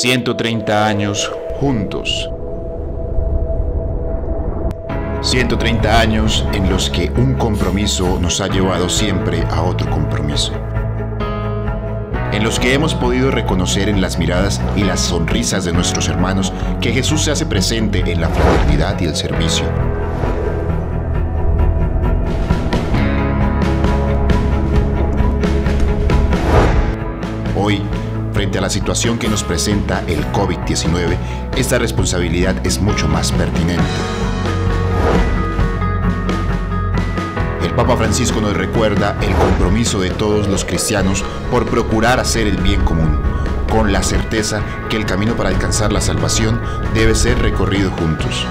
130 años juntos. 130 años en los que un compromiso nos ha llevado siempre a otro compromiso. En los que hemos podido reconocer en las miradas y las sonrisas de nuestros hermanos que Jesús se hace presente en la fraternidad y el servicio. Frente a la situación que nos presenta el COVID-19, esta responsabilidad es mucho más pertinente. El Papa Francisco nos recuerda el compromiso de todos los cristianos por procurar hacer el bien común, con la certeza que el camino para alcanzar la salvación debe ser recorrido juntos.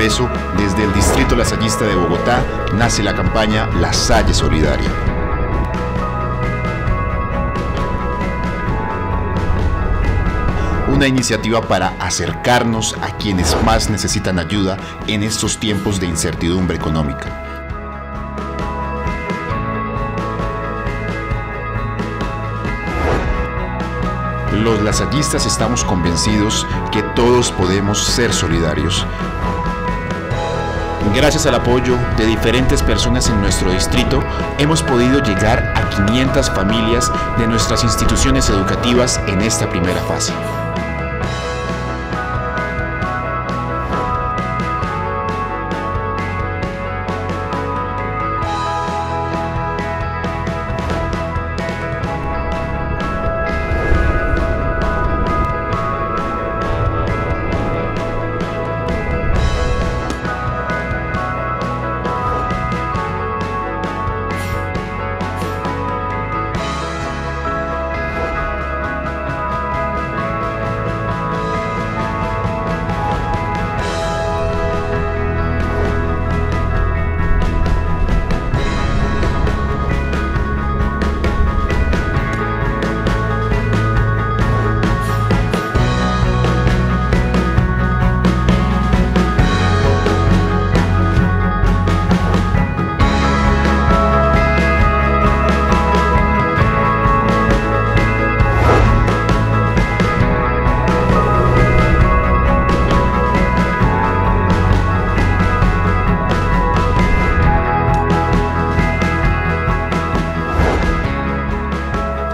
Por eso, desde el Distrito Lasallista de Bogotá nace la campaña La Salle Solidaria. Una iniciativa para acercarnos a quienes más necesitan ayuda en estos tiempos de incertidumbre económica. Los lasallistas estamos convencidos que todos podemos ser solidarios. Gracias al apoyo de diferentes personas en nuestro distrito, hemos podido llegar a 500 familias de nuestras instituciones educativas en esta primera fase.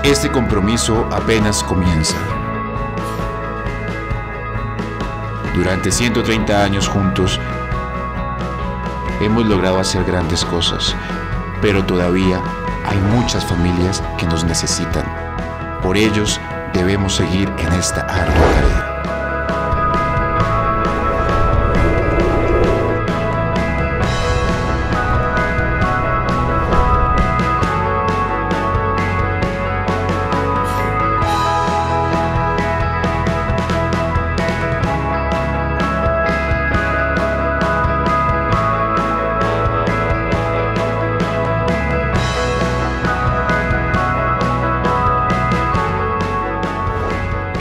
Este compromiso apenas comienza. Durante 130 años juntos, hemos logrado hacer grandes cosas, pero todavía hay muchas familias que nos necesitan. Por ellos debemos seguir en esta ardua tarea.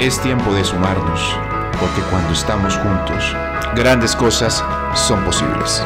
Es tiempo de sumarnos, porque cuando estamos juntos, grandes cosas son posibles.